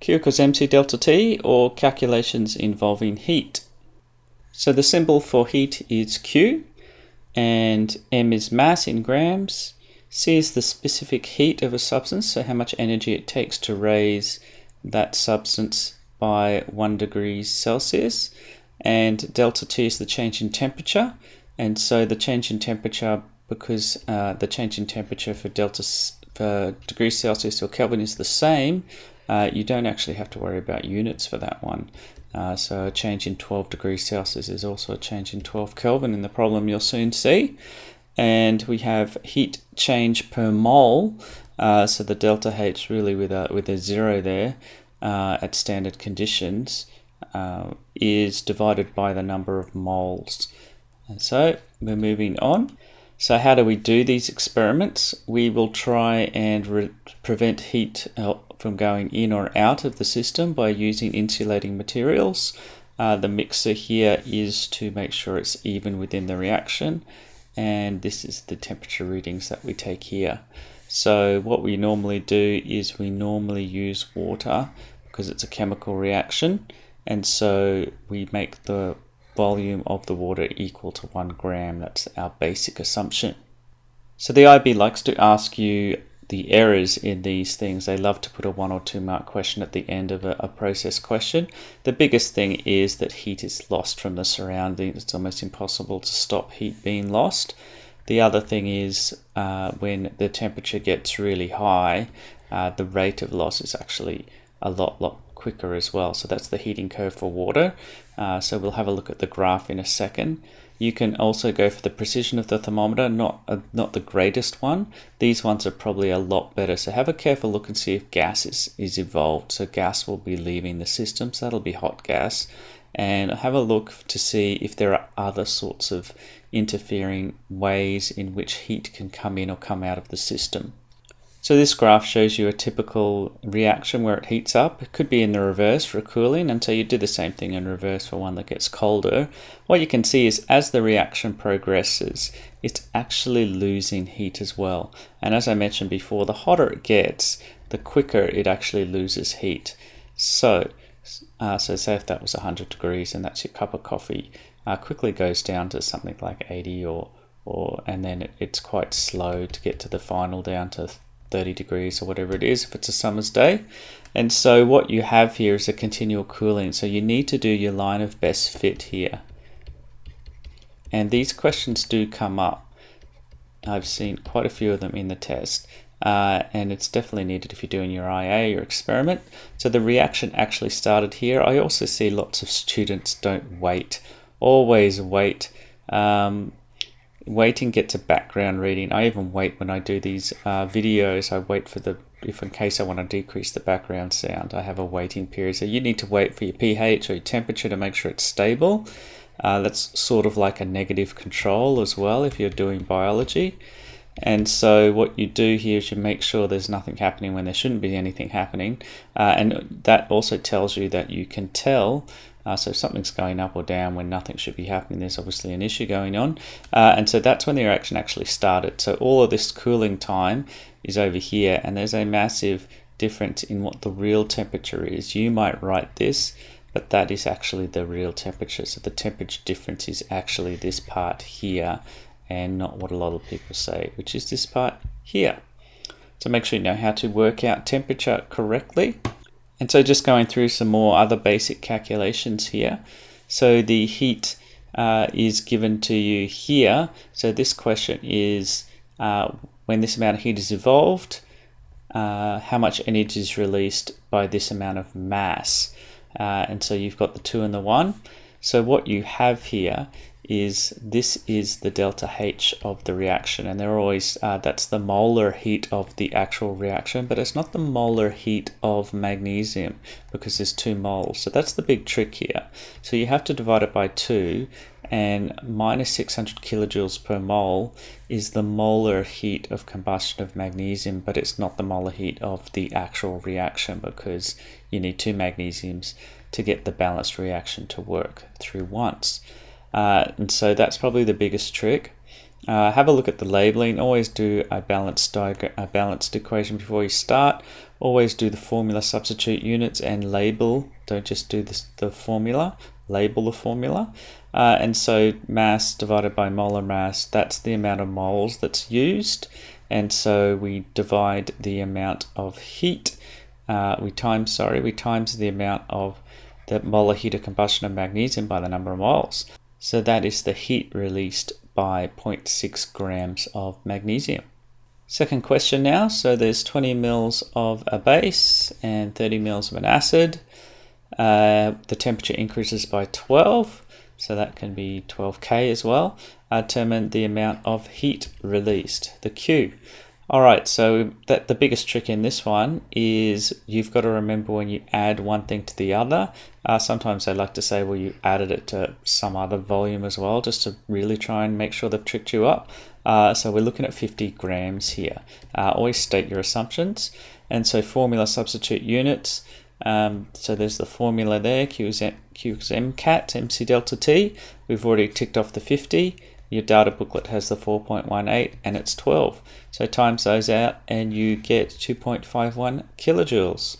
Q equals mc delta T or calculations involving heat. So the symbol for heat is Q and m is mass in grams. C is the specific heat of a substance, so how much energy it takes to raise that substance by 1 degrees Celsius. And delta T is the change in temperature. And so the change in temperature, because uh, the change in temperature for delta for degrees Celsius or Kelvin is the same, uh, you don't actually have to worry about units for that one. Uh, so a change in 12 degrees Celsius is also a change in 12 Kelvin in the problem you'll soon see. And we have heat change per mole. Uh, so the delta H really with a, with a zero there uh, at standard conditions uh, is divided by the number of moles. And so we're moving on. So how do we do these experiments? We will try and prevent heat uh, from going in or out of the system by using insulating materials. Uh, the mixer here is to make sure it's even within the reaction and this is the temperature readings that we take here. So what we normally do is we normally use water because it's a chemical reaction and so we make the volume of the water equal to one gram. That's our basic assumption. So the IB likes to ask you the errors in these things. They love to put a one or two mark question at the end of a, a, process question. The biggest thing is that heat is lost from the surroundings. It's almost impossible to stop heat being lost. The other thing is uh, when the temperature gets really high, uh, the rate of loss is actually a lot, lot quicker as well. So that's the heating curve for water. Uh, so we'll have a look at the graph in a second. You can also go for the precision of the thermometer, not uh, not the greatest one. These ones are probably a lot better. So have a careful look and see if gas is, is evolved. So gas will be leaving the system, so that'll be hot gas. And have a look to see if there are other sorts of interfering ways in which heat can come in or come out of the system. So this graph shows you a typical reaction where it heats up. It could be in the reverse for cooling, and so you do the same thing in reverse for one that gets colder. What you can see is as the reaction progresses, it's actually losing heat as well. And as I mentioned before, the hotter it gets, the quicker it actually loses heat. So, uh, so say if that was 100 degrees and that's your cup of coffee, uh, quickly goes down to something like 80 or, or and then it, it's quite slow to get to the final down to 30 degrees or whatever it is if it's a summer's day. And so what you have here is a continual cooling. So you need to do your line of best fit here. And these questions do come up. I've seen quite a few of them in the test. Uh, and it's definitely needed if you're doing your IA, your experiment. So the reaction actually started here. I also see lots of students don't wait. Always wait. Um, waiting gets a background reading. I even wait when I do these uh, videos. I wait for the if in case I want to decrease the background sound. I have a waiting period. So you need to wait for your pH or your temperature to make sure it's stable. Uh, that's sort of like a negative control as well if you're doing biology. And so what you do here is you make sure there's nothing happening when there shouldn't be anything happening. Uh, and that also tells you that you can tell uh, so if something's going up or down when nothing should be happening, there's obviously an issue going on. Uh, and so that's when the reaction actually started. So all of this cooling time is over here, and there's a massive difference in what the real temperature is. You might write this, but that is actually the real temperature. So the temperature difference is actually this part here and not what a lot of people say, which is this part here. So make sure you know how to work out temperature correctly. And so just going through some more other basic calculations here. So the heat uh, is given to you here. So this question is uh, when this amount of heat is evolved, uh, how much energy is released by this amount of mass. Uh, and so you've got the 2 and the 1. So what you have here is this is the delta H of the reaction and they're always uh, that's the molar heat of the actual reaction but it's not the molar heat of magnesium because there's two moles. So that's the big trick here. So you have to divide it by two and minus 600 kilojoules per mole is the molar heat of combustion of magnesium but it's not the molar heat of the actual reaction because you need two magnesiums to get the balanced reaction to work through once uh, and so that's probably the biggest trick. Uh, have a look at the labeling. Always do a balanced a balanced equation before you start. always do the formula substitute units and label. Don't just do this, the formula, label the formula. Uh, and so mass divided by molar mass, that's the amount of moles that's used. And so we divide the amount of heat, uh, we times, sorry, we times the amount of the molar heat of combustion of magnesium by the number of moles. So that is the heat released by 0.6 grams of magnesium. Second question now. So there's 20 mils of a base and 30 mils of an acid. Uh, the temperature increases by 12, so that can be 12K as well. Uh, determine the amount of heat released, the Q. All right, so that the biggest trick in this one is you've got to remember when you add one thing to the other. Uh, sometimes I like to say, well, you added it to some other volume as well, just to really try and make sure they've tricked you up. Uh, so we're looking at 50 grams here. Uh, always state your assumptions. And so formula substitute units. Um, so there's the formula there, Q is, M, Q is MCAT, MC delta T. We've already ticked off the 50. Your data booklet has the 4.18 and it's 12. So times those out and you get 2.51 kilojoules.